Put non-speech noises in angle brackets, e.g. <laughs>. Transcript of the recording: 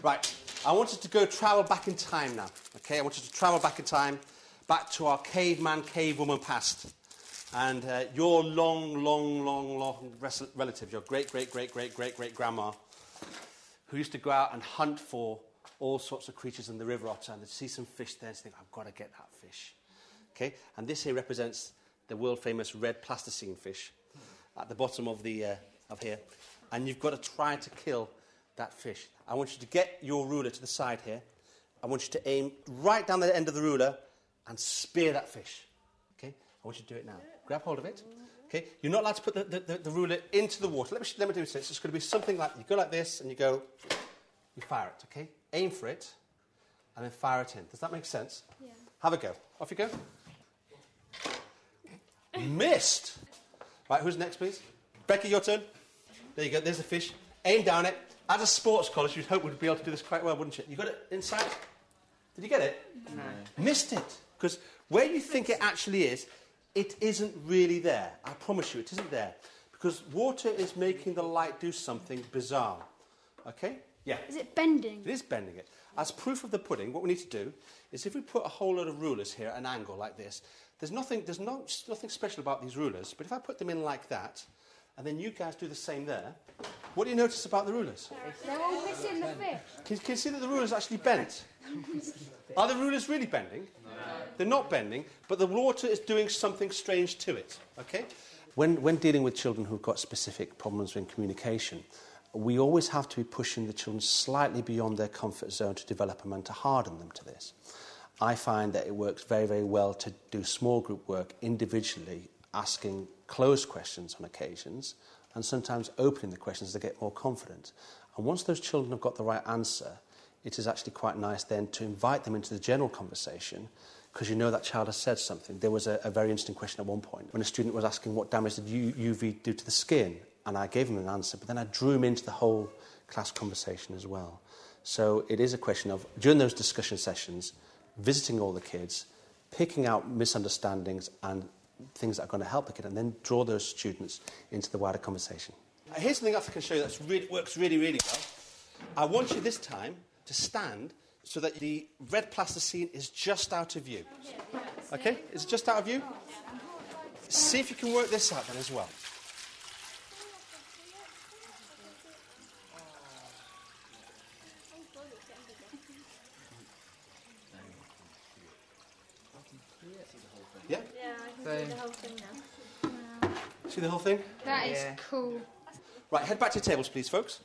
Right, I want you to go travel back in time now. Okay, I want you to travel back in time, back to our caveman, cavewoman past. And uh, your long, long, long, long relative, your great, great, great, great, great, great grandma, who used to go out and hunt for all sorts of creatures in the river otter and they'd see some fish there and think, I've got to get that fish. Okay, and this here represents the world famous red plasticine fish at the bottom of, the, uh, of here. And you've got to try to kill that fish. I want you to get your ruler to the side here. I want you to aim right down the end of the ruler and spear that fish. Okay? I want you to do it now. Grab hold of it. Okay? You're not allowed to put the, the, the, the ruler into the water. Let me, let me do this. It's going to be something like you go like this and you go, you fire it. Okay? Aim for it and then fire it in. Does that make sense? Yeah. Have a go. Off you go. Missed. Right, who's next, please? Becky, your turn. There you go. There's the fish. Aim down it. As a sports college, you'd hope we'd be able to do this quite well, wouldn't you? You got it inside? Did you get it? No. Missed it. Because where you think it actually is, it isn't really there. I promise you, it isn't there. Because water is making the light do something bizarre. Okay? Yeah. Is it bending? It is bending it. As proof of the pudding, what we need to do is if we put a whole load of rulers here at an angle like this, there's nothing, there's no, nothing special about these rulers, but if I put them in like that, and then you guys do the same there, what do you notice about the rulers? They're all missing the fish. Can, can you see that the ruler's actually bent? <laughs> Are the rulers really bending? No. They're not bending, but the water is doing something strange to it. Okay? When, when dealing with children who've got specific problems in communication, we always have to be pushing the children slightly beyond their comfort zone to develop them and to harden them to this. I find that it works very, very well to do small group work individually, asking closed questions on occasions, and sometimes opening the questions to get more confident. And once those children have got the right answer, it is actually quite nice then to invite them into the general conversation because you know that child has said something. There was a, a very interesting question at one point when a student was asking what damage did UV do to the skin, and I gave him an answer, but then I drew him into the whole class conversation as well. So it is a question of, during those discussion sessions, visiting all the kids, picking out misunderstandings and things that are going to help the kid, and then draw those students into the wider conversation. Here's something else I can show you that really, works really, really well. I want you this time to stand so that the red plasticine is just out of view. Okay? Is it just out of view? See if you can work this out then as well. Yeah? Yeah, I So- can see the whole thing now. See the whole thing? That is Yeah. cool. Right, head back to your tables, please, folks.